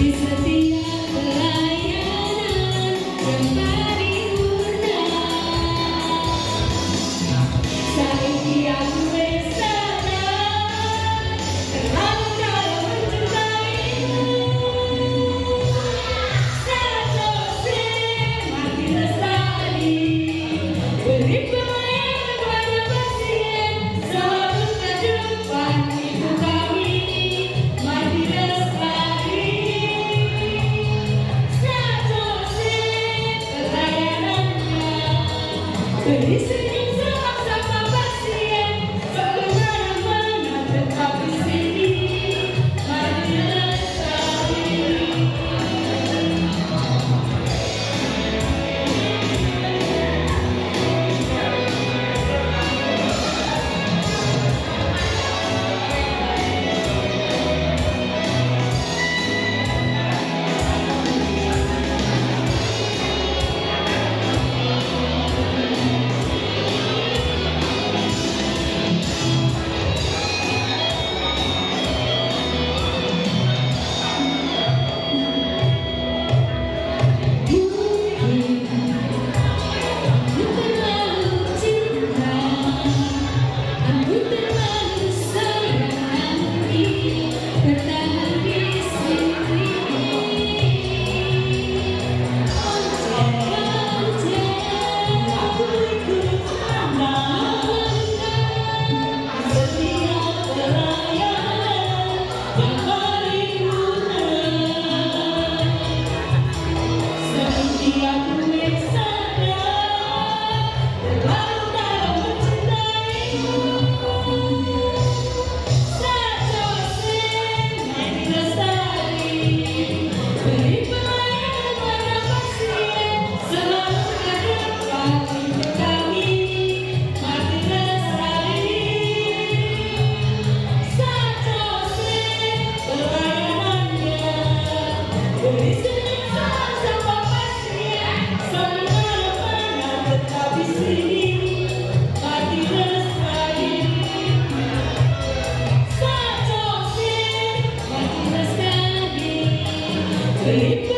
Is the feliz? Thank you.